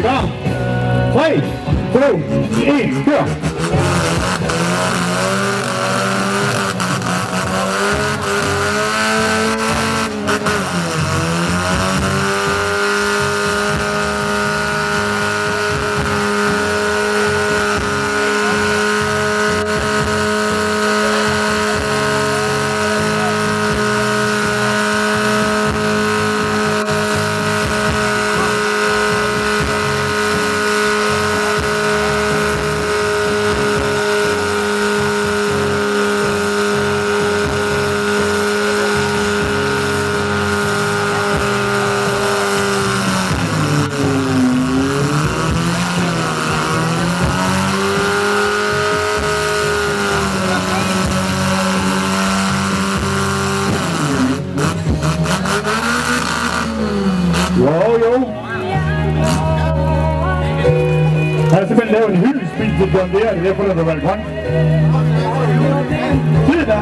Klar. 3, 2, 1, kør! Jo, jo. Jeg har simpelthen lavet en hyldespil til John Deere, det er derfor, der er velkommen. Tiden er